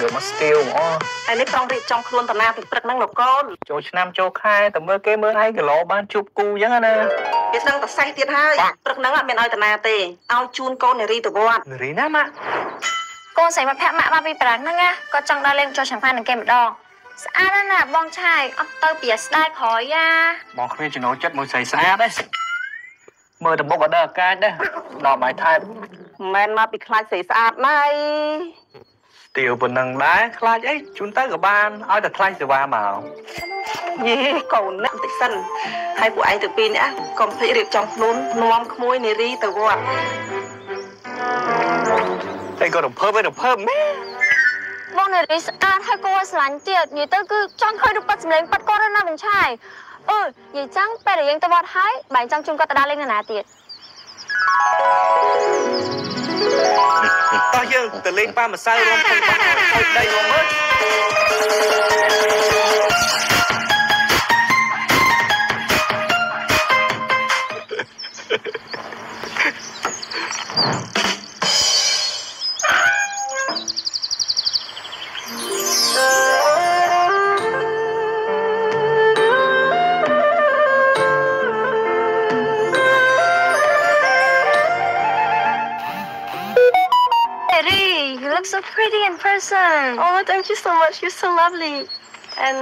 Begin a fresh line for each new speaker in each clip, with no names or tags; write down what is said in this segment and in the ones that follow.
ងើបមកស្ទៀវហ្មង
ហើយនេះប្រុងរៀបចំខ្លួនតាណាពីព្រឹកហ្នឹងលោកកូន
ចូលឆ្នាំចូលខែតែមើលគេមើលឯងគីឡូបានជួបគូអញ្ចឹងណា
វាស្នឹងតែសេះទៀតហើយព្រឹកហ្នឹងអត់មានឲ្យតាណាទេឲ្យជូនកូននារីទៅវត្ត
នារីណាម៉ាក់
កូនស្រីមកភ័ក្រម៉ាក់មកពីប្រាំងហ្នឹងណាគាត់ចង់ដើរលេងចូលឆាំផាននឹងគេម្ដងស្អាតណាស់ណាបងឆាយអត់ទៅពីស្ដាយក្រោយយ៉ា
បងគ្មានចំណូលចិត្តមួយស្រីស្អាតទេមើលតែមុខអត់ដល់អាកាចដែរដល់បាយថែប
មិនមែនមកពីខ្លាចស្រីស្អាតណៃ
ស្ទៀវប៉ុណ្ណឹងដែរខ្លាចអីជូនទៅក៏បានឲ្យតែថ្លៃសេវាមក
យេកូនអ្នកបន្តិចសិនហើយពួកឯងទៅពីរនាក់កុំភ្លេចរៀបចំខ្លួននាំក្មួយនារីទៅវត្ត
តែក៏រំភើបឯងរំភើបមែន
បងនារីស្អាតហើយគួរស្រឡាញ់ទៀតនិយាយទៅគឺចង់ឃើញរូបប៉ាត់សម្លេងប៉ាត់គាត់ណាបងឆាយអឺនិយាយចឹងពេលដែលយើងទៅវត្តហើយបែរចង់ជូនគាត់ទៅដើរលេងនៅណាទៀត
តោះយើងទៅលេងប៉ាម្សៅរួមគ្នាបានទៅដីរួមមើល
look so pretty in person
Oh, thank you so much. You're so lovely. And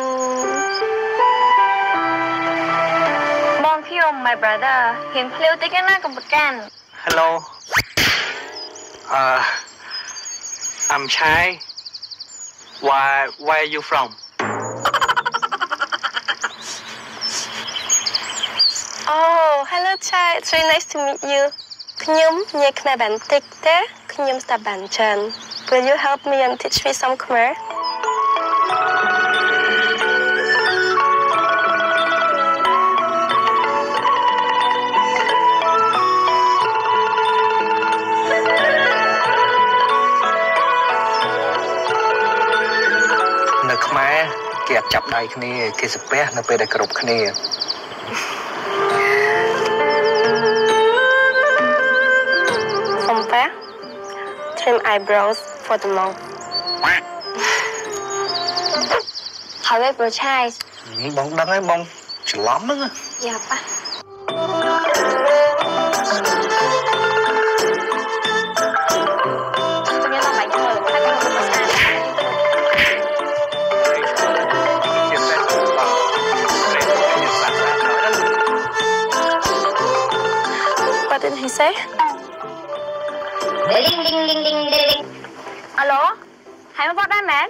បងខ្ញុំ my brother ហ៊ានភ្លាវតិចណាកុំប្រកាន់
Hello អឺ I'm Chai Why where are you from
oh, hello Chai. It's very nice to meet you. ខ្ញុំនិយាយខ្មែរបានតិចទេខ្ញុំស្ដាប់បានច្រើន Will you help me and teach me some Khmer?
នៅខ្មែរគេអត់ចាប់ដៃគ្នាគេសាពះនៅពេលដែលគ្រប់គ្នា
សំប៉ះ Trim eyebrows for the mouth.
ហើយវិញប្រឆាយ
បងដឹងហើយបងច្រឡំហ្អា
ត
ជាផ្សេងបងផ្សេងជាសាស្ត្រហ្នឹង
What did he say?
អាឡូហើយមកវត្តដែរមែន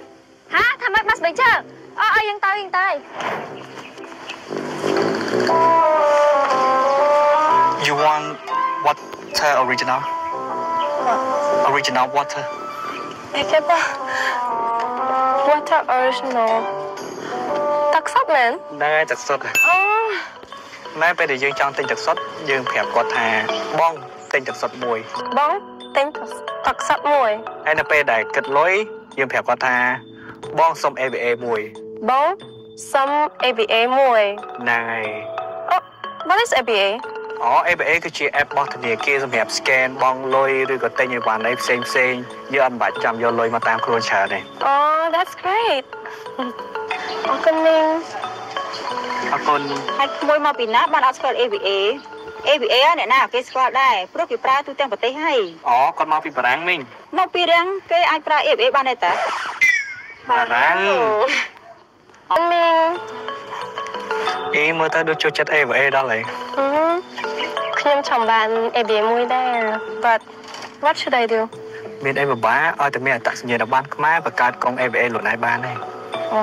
ហាថាម៉េចបាត់ស្បែកជើងអើអើយើងទៅយើងទៅ
You want water original original water
អីគេប៉ះ Water original ទឹកសុទ្ធមែន
ហ្នឹងហើយទឹកសុទ្ធ
អូ
ម៉ែពេលដែលយើងចង់ទិញទឹកសុទ្ធយើងប្រាប់គាត់ថាបងទិញទឹកសុទ្ធមួយ
បងទិញទឹកសុទ្ធ មួយ
ហើយនៅពេលដែលគិតលុយយើងប្រាប់គាត់ថាបងសុំ AVA មួយ
បងសុំ ABA មួយ
ហ្នឹងហើយ
អូ What is ABA
អូ AVA គឺជា app របស់ធនាគារសម្រាប់ scan បងលុយឬក៏ទិញអីវ៉ាន់អីផ្សេងផ្សេងយើងអត់បាច់ចាំយកលុយមកតាមខ្លួនច្រើនទេ
Oh that's great អរគុណមីង
អរគុណ
ហើយក្មួយមកពីណាបានអត់ស្គាល់ AVA AVA អ្នកណាគេស្គាល់ដែរព្រោះគេប្រើទូទាំងប្រទេសហើយ
អូគាត់មកពីបារាំងមីង
មកពីរាំងគេអាចប្រើ AVA បានដែរតា
បារាំង
អរមីង
អីមើលទៅដូចចូលចិត្ត AVA ដល់ហើយ
អឺខ្ញុំចង់បាន ABA មួយដែរ but what should I do
មានអីពិបាកឲ្យតែមានអត្តសញ្ញាណប័ណ្ណខ្មែរបង្កើតកុង AVA ខ្លួនឯងបានទេ
អូ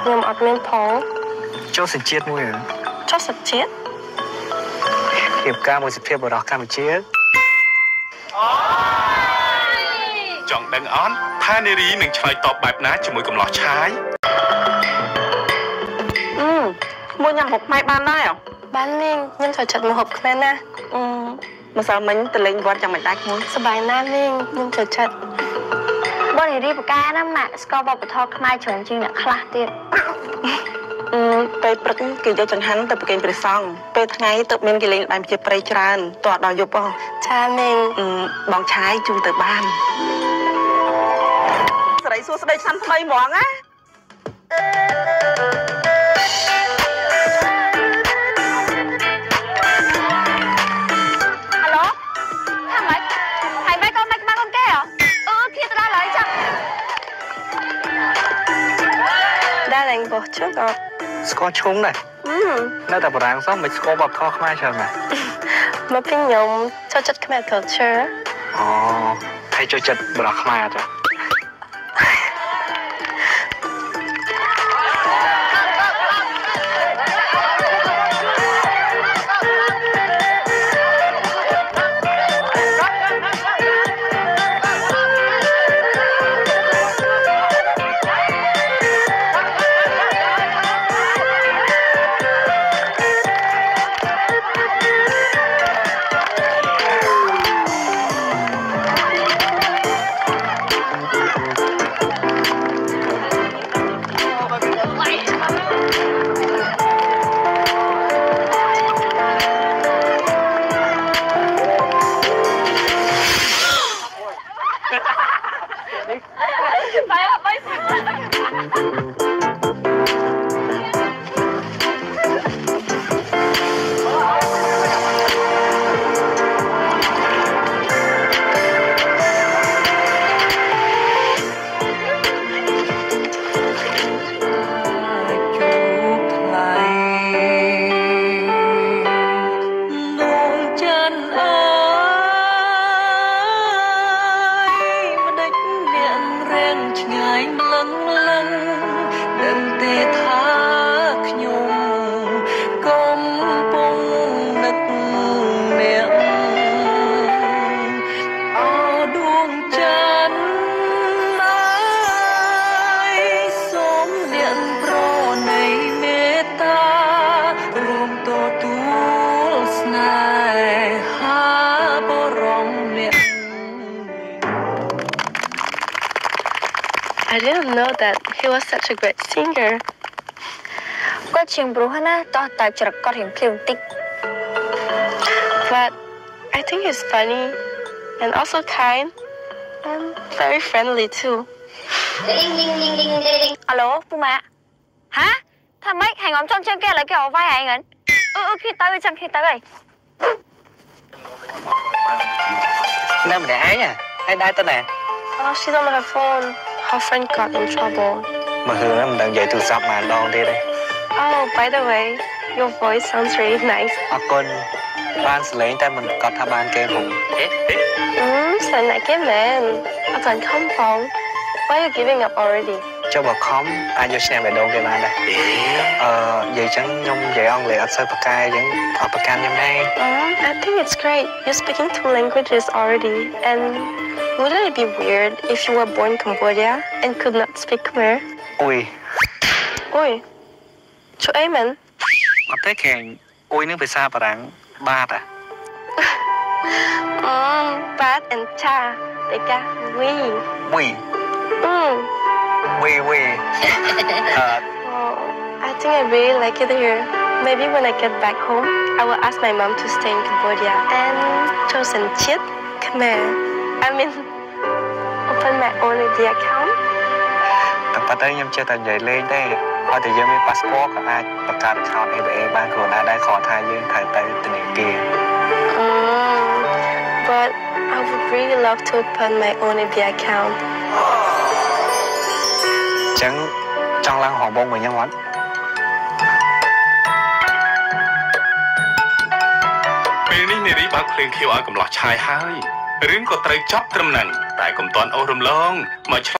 ខ្ញុំអត់មានផង
ចូលសញ្ជាតិមួយហ៎
ចុះសុខជាតិ
គៀបការមួយសភាពបរោះកម្ពុជា
ចង់ដឹងអត់ថានារីនឹងឆ្លើយតបបែបណាជាមួយកំឡោះឆាយ
អឺក្មួយញ៉ាំហូបខ្មែរបានដែរ
បានមីងខ្ញុំចូលចិត្តម្ហូបខ្មែរណាស់
អឺម្សិលមិញទៅលេងវត្តយ៉ាងមិនដែរក្មួយ
សប្បាយណាស់មីងខ្ញុំចូលចិត្ត
បងនារីបកាណាម៉ាក់ស្គាល់វប្បធម៌ខ្មែរច្រើនជាងអ្នកខ្លះទៀត
អឺ ពេលព្រឹកគេយកចង្ហាន់ទៅប្រគេនព្រះសង្ឃពេលថ្ងៃទៅមានគេលេងដើមជាព្រៃច្រើនតោះដល់យប់ហ៎
ចាមីង
អឺបងឆាយជូនទៅបាន
អ
ស្ដីសាន់ថ្មីហ្មងណា
ហៅឡូថាម៉េចហើយម៉េចកូនម៉េចក្បាលកូនគេហ៎អឺឃ្លាទៅដល់ហើយចាំ
Darling បោះជើងអត់
ស្គាល់ឈុងដែរ
អឺ
នៅតែបារាំងសោះមិនស្គាល់បបធម៌ខ្មែរច្រើនណាស់
មកពីខ្ញុំចូលចិត្តខ្មែរ culture
អូហើយចូលចិត្តបរោះខ្មែរចា
បា
នអើយម្ដេចអ្នករៀងឆ្ងាយម្លឹងម្លឹងដឹងទេថា
I didn't know that he was such a great singer
គាត់ជាងព្រោះណាតោះតែច្រកគាត់រៀងភ្លាវបន្តិច
but I think he's funny and also kind and very friendly too
អាឡូពូម៉ាក់ហាថាម៉េចហើយងំចង់ជើងគេឥឡូវគេអោវាយហើយហ្នឹងអឺអឺឃ្លីទៅចាំឃ្លីទៅហើយ
នៅម្នាក់ឯងហើយដែរទៅណា
oh she's on her phone Her friend got in trouble
មកហឺមិនដឹងនិយាយទូរស័ព្ទមកដងទៀតទេ
oh by the way your voice sounds really nice
អរគុណបានសលេងតែមិនប្រកាសថាបានគេផងអេអេ
Hmm, sao lại cái man? I can come from. Why are you giving up already?
ចុះបើខំអាចយកឈ្នះបេះដូងគេបានដែរអឺនិយាយចឹងខ្ញុំនិយាយអង់គ្លេសអត់សូវប្រកែអញ្ចឹងអត់ប្រកាន់ខ្ញុំដែរ
Um, I think it's great. You're speaking two languages already. And Wouldn't it be weird if you were born Cambodia and could not speak Khmer?
Oi.
Oi. Chú
ấy mình. Mà thế kèn, oi nước về xa bà rạng, ba ta.
Mm, bad and cha. They got we.
We.
Mm.
We, we.
uh. I think I really like it here. Maybe when I get back home, I will ask my mom to stay in Cambodia and chosen chit Khmer. I mean, open my own India account.
តែប៉ុន្តែខ្ញុំចេះតែនិយាយលេងទេឲ្យតែយើងមាន passport ក៏អាចបង្កើត account ABA បានខ្លួនដែរដែរគ្រាន់ថាយើងត្រូវទៅធនាគារ
Mm, but I would really love to open my own India account.
អញ្ចឹងចង់ឡើងហងបងមួយខ្ញុំអត់
ពេលនេះនារីបើកភ្លើងខៀវឲ្យកំឡោះឆាយហើយ រឿងក៏ត្រូវចប់ត្រឹមហ្នឹងតែកុំទាន់អូសរំលងមកឆ្ល